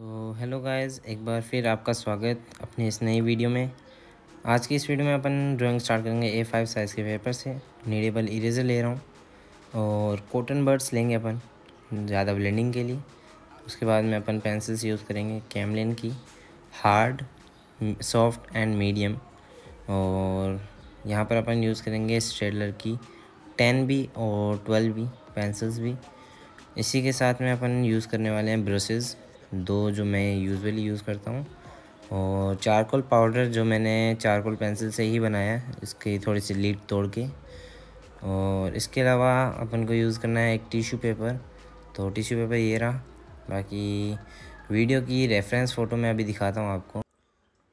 तो hello guys, एक बार फिर आपका स्वागत अपनी इस नई वीडियो में। आज की इस वीडियो में अपन ड्राइंग स्टार्ट करेंगे ए फाइव साइज़ के पेपर से। नीडेबल इरेजर ले रहा हूँ और कॉटन बर्ड्स लेंगे अपन, ज़्यादा ब्लेंडिंग के लिए। उसके बाद में अपन पेंसिल्स यूज़ करेंगे कैमलिन की हार्ड सॉफ्ट एंड मीडियम और यहाँ पर अपन यूज़ करेंगे स्ट्रेडलर की टेन भी और ट्वेल्व भी पेंसिल्स भी। इसी के साथ में अपन यूज़ करने वाले हैं ब्रशेज़ दो जो मैं यूजुअली यूज़ करता हूँ और चारकोल पाउडर जो मैंने चारकोल पेंसिल से ही बनाया है, इसकी थोड़ी सी लीड तोड़ के। और इसके अलावा अपन को यूज़ करना है एक टिश्यू पेपर तो टिश्यू पेपर ये रहा। बाकी वीडियो की रेफरेंस फ़ोटो मैं अभी दिखाता हूँ आपको।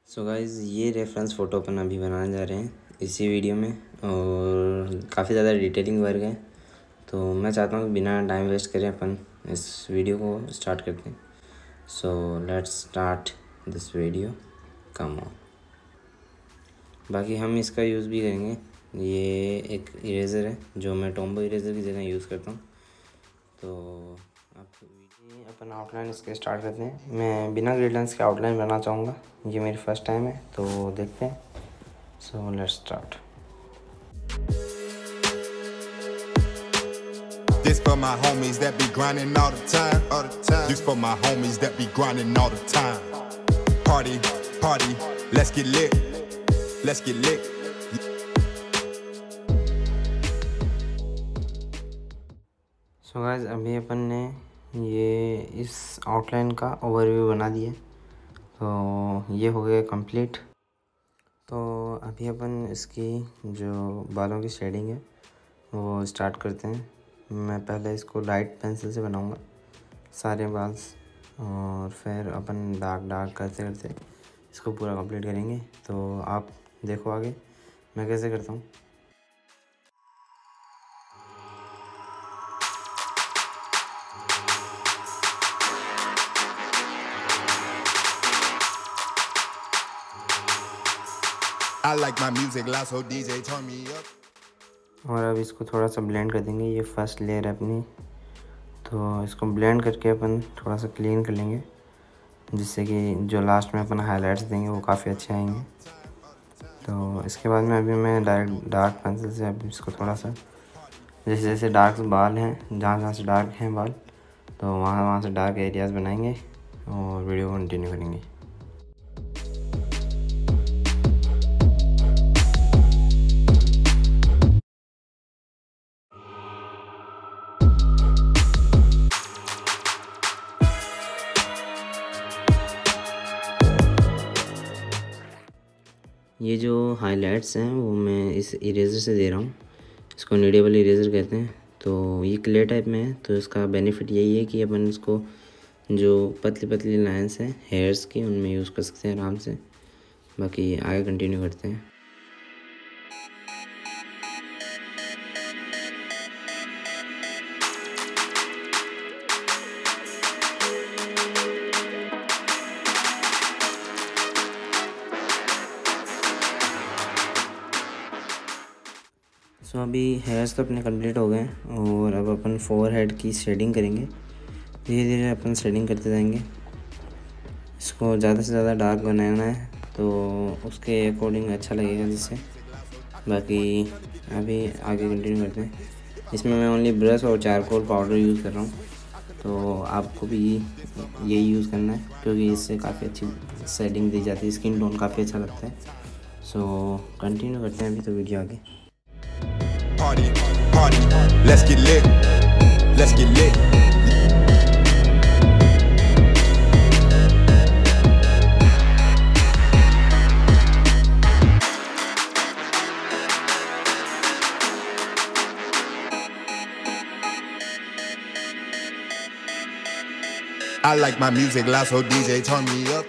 सो so गाइज़ ये रेफरेंस फ़ोटो अपन अभी बनाने जा रहे हैं इसी वीडियो में और काफ़ी ज़्यादा डिटेलिंग वर्क है। तो मैं चाहता हूँ बिना टाइम वेस्ट करें अपन इस वीडियो को स्टार्ट करते हैं। So, let's start this video. Come on. बाकी हम इसका यूज़ भी करेंगे। ये एक इरेज़र है, जो मैं टोम्बो इरेज़र की जगह यूज़ करता हूँ। तो आप अपन आउटलाइन इसके स्टार्ट करते हैं। मैं बिना ग्रेडलेंस के आउटलाइन बनाना चाहूँगा। ये मेरी फ़र्स्ट टाइम है तो देखते हैं। So let's start This for my homies that be grinding all the time. All the time. This for my homies that be grinding all the time. Party, party, let's get lit. Let's get lit. So so guys अभी अपन ने ये इस outline का overview बना दिया तो ये हो गया कंप्लीट तो अभी अपन इसकी जो बालों की शेडिंग है वो स्टार्ट करते हैं मैं पहले इसको लाइट पेंसिल से बनाऊँगा। सारे बाल्स और फिर अपन डार्क डार्क करते करते इसको पूरा कंप्लीट करेंगे। तो आप देखो आगे मैं कैसे करता हूँ? I like my music loud, so DJ turn me up. और अब इसको थोड़ा सा ब्लेंड कर देंगे। ये फ़र्स्ट लेयर है अपनी। तो इसको ब्लेंड करके अपन थोड़ा सा क्लीन कर लेंगे, जिससे कि जो लास्ट में अपन हाइलाइट्स देंगे, वो काफ़ी अच्छे आएँगे। तो इसके बाद में अभी मैं डायरेक्ट डार्क पेंसिल से अब इसको थोड़ा सा, जैसे जैसे डार्क बाल हैं, जहाँ जहाँ से डार्क हैं बाल तो वहाँ वहाँ से डार्क एरियाज़ बनाएँगे और वीडियो कंटिन्यू करेंगे। ये जो हाइलाइट्स हैं, वो मैं इस इरेज़र से दे रहा हूँ। इसको नीडेबल इरेज़र कहते हैं। तो ये क्ले टाइप में है तो इसका बेनिफिट यही है कि अपन इसको जो पतली पतली लाइन्स हैं हेयर्स की, उनमें यूज़ कर सकते हैं आराम से। बाकी आगे कंटिन्यू करते हैं। सो अभी हेयर्स तो अपने कंप्लीट हो गए और अब अपन फोर हेड की शेडिंग करेंगे। धीरे धीरे अपन शेडिंग करते जाएँगे। इसको ज़्यादा से ज़्यादा डार्क बनाना है तो उसके अकॉर्डिंग अच्छा लगेगा जिससे। बाकी अभी आगे कंटिन्यू करते हैं। इसमें मैं ओनली ब्रश और चारकोल पाउडर यूज़ कर रहा हूँ। तो आपको भी यही यूज़ करना है, क्योंकि इससे काफ़ी अच्छी शेडिंग दी जाती है। स्किन टोन काफ़ी अच्छा लगता है। सो कंटिन्यू करते हैं अभी तो वीडियो आगे। Party, party, let's get lit. Let's get lit. I like my music loud, so DJ turn me up.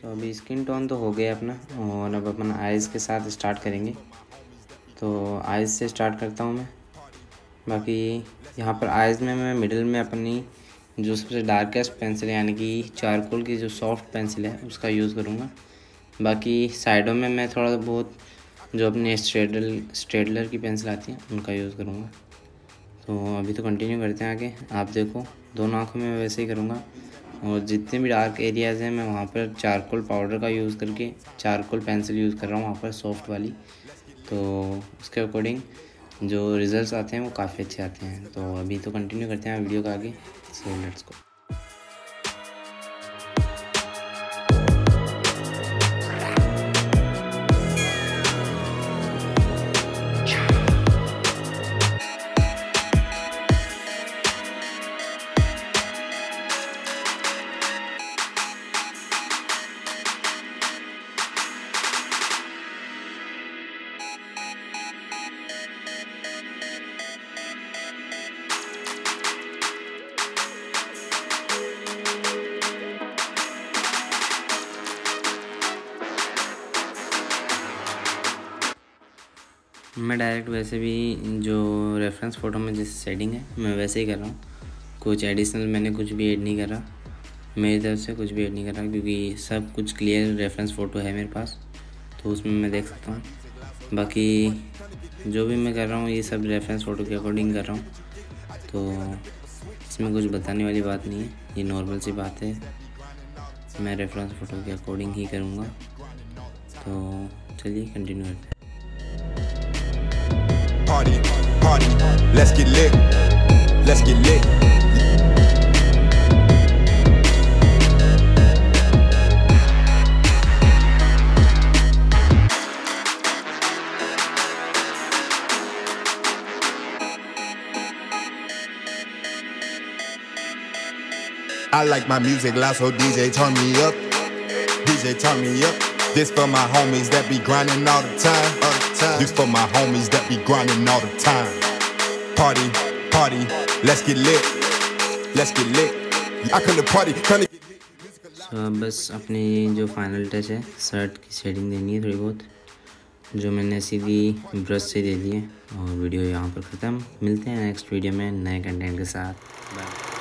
so, अभी स्किन टोन तो हो गया अपना और अब अपन आइज़ के साथ स्टार्ट करेंगे तो आइज़ से स्टार्ट करता हूँ मैं। बाकी यहाँ पर आइज़ में मैं मिडिल में अपनी जो सबसे डार्केस्ट पेंसिल यानी कि चारकोल की जो सॉफ्ट पेंसिल है, उसका यूज़ करूँगा। बाकी साइडों में मैं थोड़ा बहुत जो अपने स्ट्रेडल स्ट्रेडलर की पेंसिल आती है, उनका यूज़ करूँगा। तो अभी तो कंटिन्यू करते हैं आगे। आप देखो, दोनों आँखों में वैसे ही करूँगा। और जितने भी डार्क एरियाज़ हैं, मैं वहाँ पर चारकोल पाउडर का यूज़ करके चारकोल पेंसिल यूज़ कर रहा हूँ, वहाँ पर सॉफ्ट वाली। तो उसके अकॉर्डिंग जो रिज़ल्ट आते हैं वो काफ़ी अच्छे आते हैं। तो अभी तो कंटिन्यू करते हैं वीडियो का आगे। सो लेट्स को मैं डायरेक्ट वैसे भी जो रेफरेंस फ़ोटो में जैसे सेटिंग है, मैं वैसे ही कर रहा हूँ। कुछ एडिशनल मैंने कुछ भी ऐड नहीं करा। मेरी तरफ़ से कुछ भी ऐड नहीं करा क्योंकि सब कुछ क्लियर रेफरेंस फ़ोटो है मेरे पास तो उसमें मैं देख सकता हूँ। बाकी जो भी मैं कर रहा हूँ, ये सब रेफरेंस फ़ोटो के अकॉर्डिंग कर रहा हूँ। तो इसमें कुछ बताने वाली बात नहीं है, ये नॉर्मल सी बात है। मैं रेफरेंस फ़ोटो के अकॉर्डिंग ही करूँगा। तो चलिए कंटिन्यू करते हैं। Party, party. Let's get lit. Let's get lit. I like my music loud, so DJ turn me up. DJ turn me up. This for my homies that be grinding all the time. Time. This for my homies that be grinding all the time. Party, party, let's get lit. Let's get lit. I come to party, come to so, बस अपनी जो final touch है shirt की shading देनी है थोड़ी बहुत जो मैंने सीधी ब्रश से दे दी है और वीडियो यहाँ पर ख़त्म मिलते हैं नेक्स्ट वीडियो में नए कंटेंट के साथ बाय